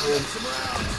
Seriously.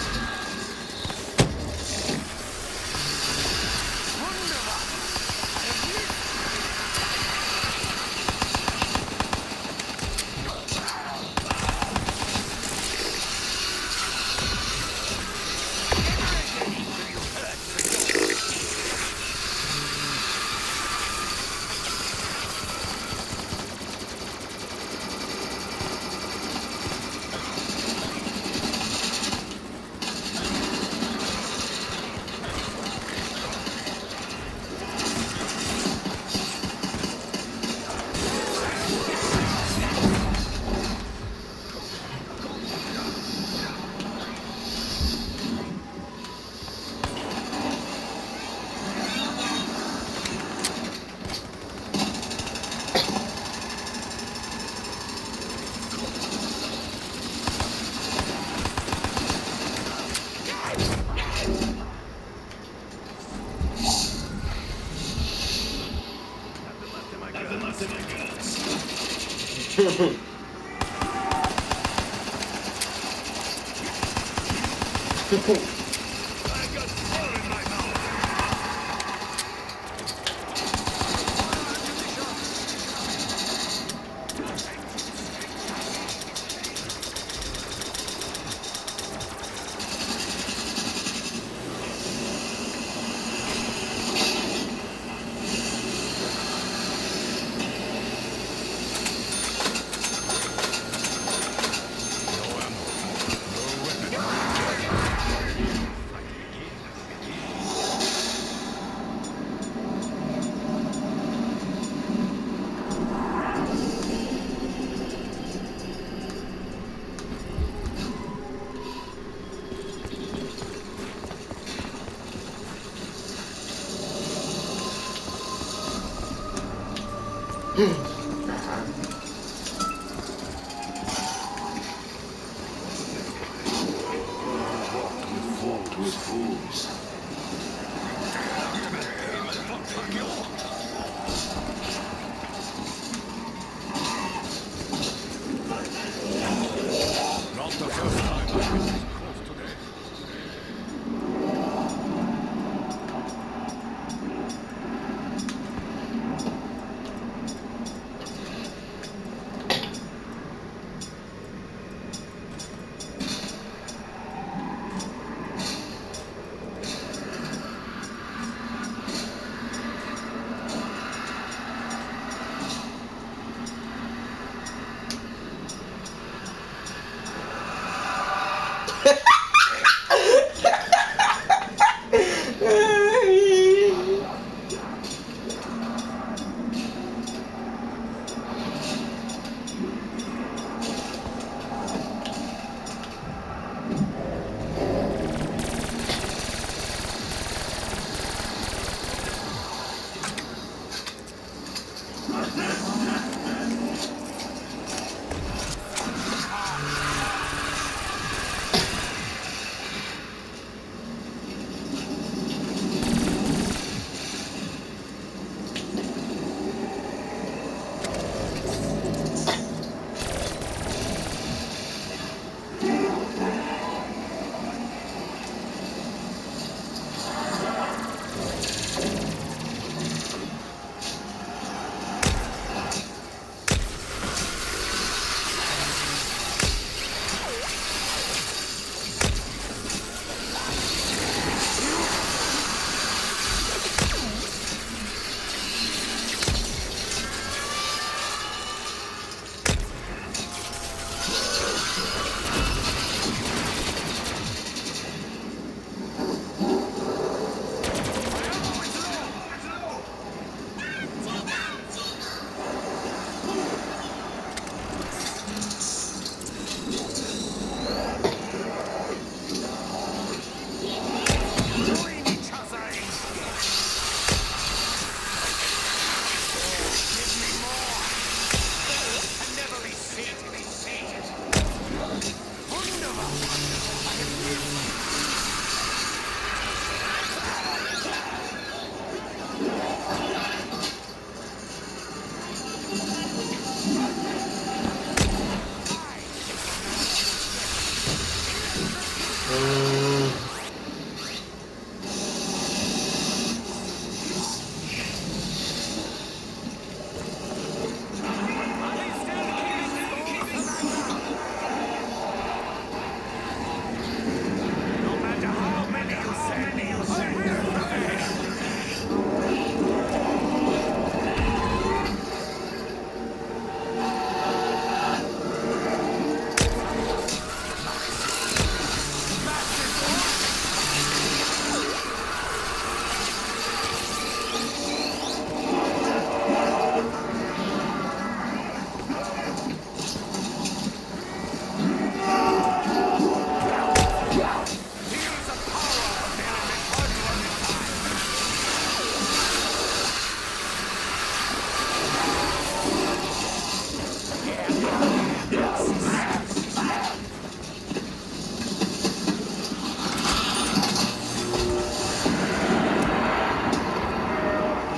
fools.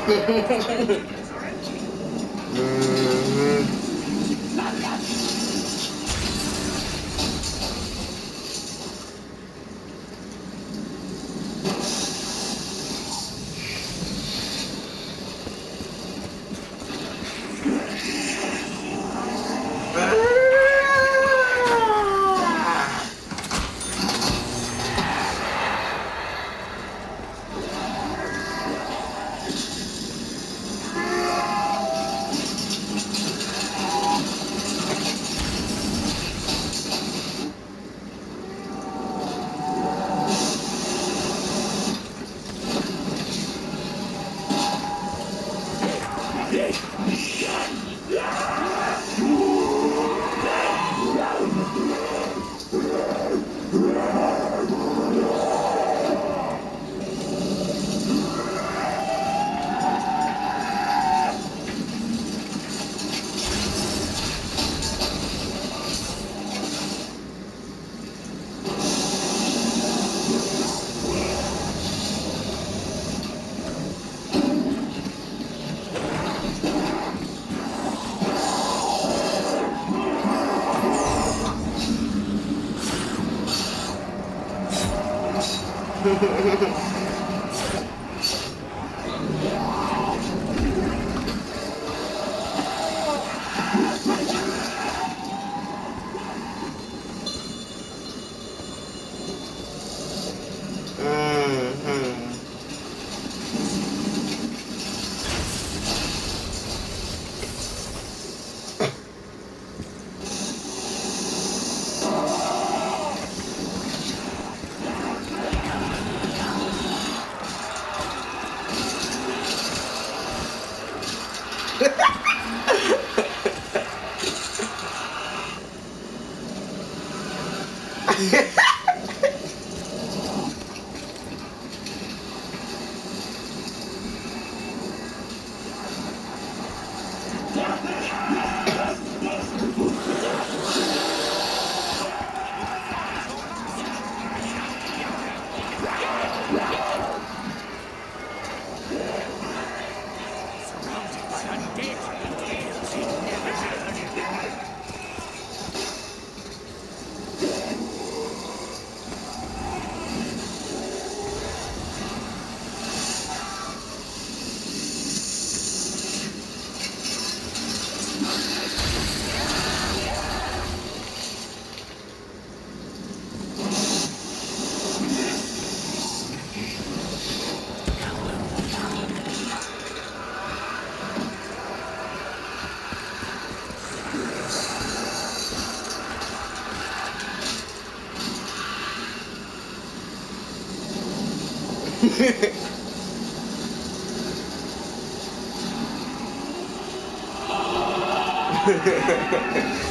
ハハハハ。Gracias. Ha ha ha ha.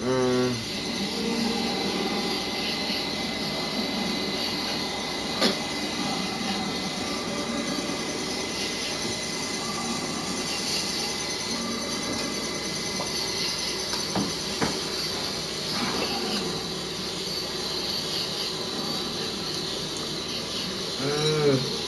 음. 음.